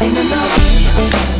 Ain't enough.